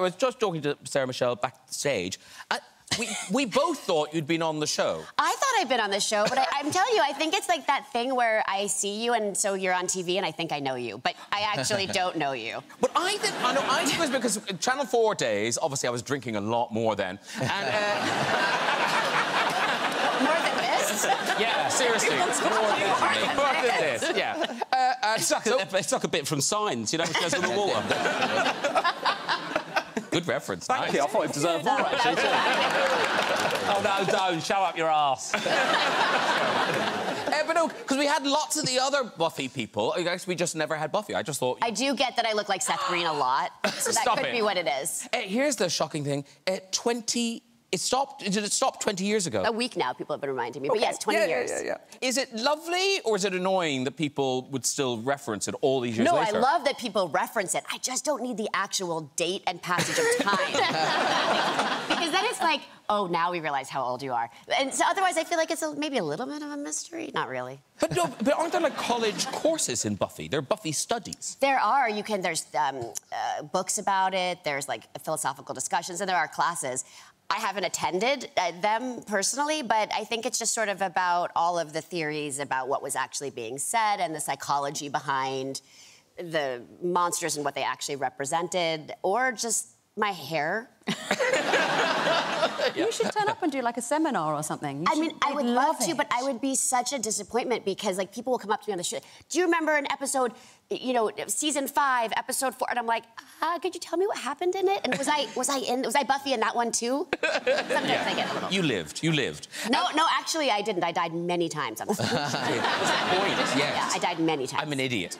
I was just talking to Sarah Michelle backstage. And we, we both thought you'd been on the show. I thought I'd been on the show, but I, I'm telling you, I think it's like that thing where I see you and so you're on TV and I think I know you, but I actually don't know you. But I think I know I think it was because Channel 4 days, obviously I was drinking a lot more then. And uh, More than this? yeah, seriously. More than, more than this, yeah. Uh, uh, It's like, so- a, it's like a bit from Signs, you know, which goes on the water. good reference. Thank nice. you. I thought it deserved more, actually. too. oh, no, don't. Show up your ass. Uh, but no, because we had lots of the other Buffy people. I guess we just never had Buffy. I just thought. I do get that I look like Seth Green a lot, so that Stop could it. be what it is. Uh, here's the shocking thing. Uh, 20... It stopped... Did it stop 20 years ago? A week now, people have been reminding me, but yes, 20 Yeah, years. Yeah, yeah, yeah. Is it lovely or is it annoying that people would still reference it all these years No, later? I love that people reference it. I just don't need the actual date and passage of time. because then it's like, oh, now we realize how old you are. And so otherwise, I feel like it's a, maybe a little bit of a mystery. Not really. But no, but aren't there like college courses in Buffy? They're Buffy studies. There are. You can. There's um, uh, books about it. There's like philosophical discussions, and there are classes. I haven't attended uh, them personally, but I think it's just sort of about all of the theories about what was actually being said and the psychology behind the monsters and what they actually represented, or just my hair. You should turn up and do like a seminar or something. You I should- mean, I they'd would love, to, but I would be such a disappointment because, like, people will come up to me on the show. Do you remember an episode, you know, season five, episode four? And I'm like, uh, could you tell me what happened in it? And was I was I in was I Buffy in that one too? Sometimes I get a little. You lived. You lived. No, no, actually, I didn't. I died many times on the stage. Point. Yes. yeah, I died many times. I'm an idiot.